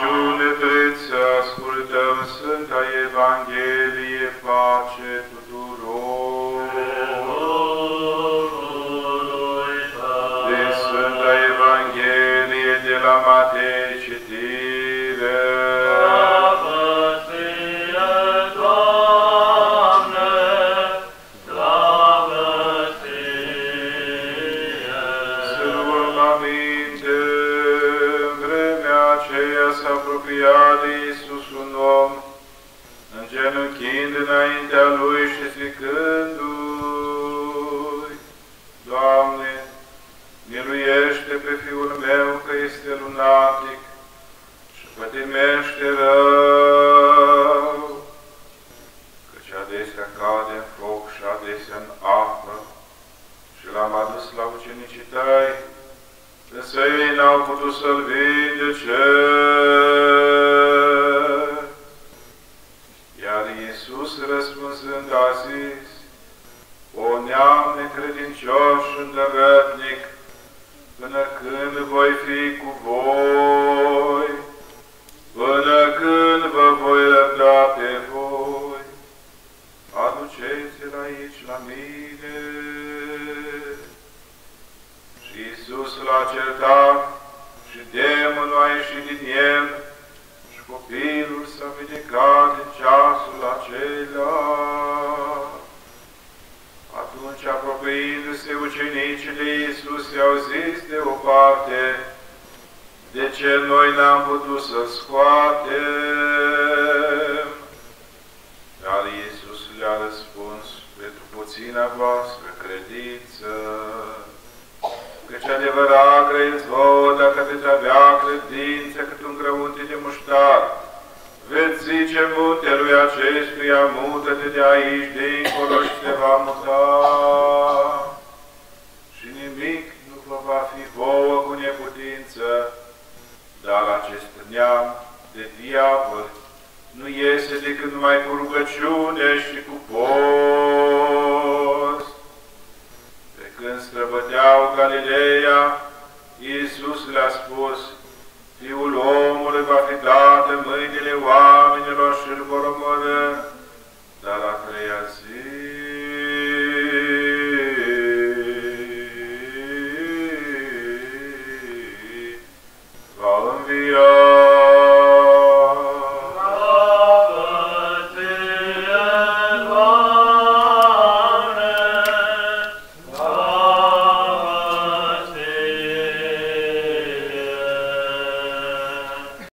rugăciune vreți să ascultăm Sfânta Evanghelie, pace tuturor. De Sfânta Evanghelie de la Matei citire. Îngenunchind înaintea Lui și zicându-i, Doamne, miluiește pe fiul meu că este lunatic și pătimește rău, căci adesea cade în foc și adesea în apă, și l-am adus la ucenicii tăi, însă ei n-au putut să-l vindece. Iar Iisus răspunzând a zis, O neam necredincios și îndărătnic, până când voi fi cu voi, până când vă voi răbda pe voi, aduceți-l aici la mine. Și Iisus l-a certat și demonul a ieșit din el și copilul s-a vindecat ucenicii de Iisus, i-au zis de o parte, de ce noi n-am putut să scoatem? Dar Iisus le-a răspuns, pentru puțina voastră credință, căci adevărat crezi vouă dacă veți avea credință cât un grăunte de muștar, veți zice muntelui acestuia, mută-te de aici, dincolo și te va muta nimic nu vă va fi vouă cu neputință, dar acest neam de diavol nu iese decât numai cu rugăciune și cu post. Pe când străbăteau Galileea, Iisus le-a spus, Fiul omului va fi dat în mâinile oamenilor, Sambhya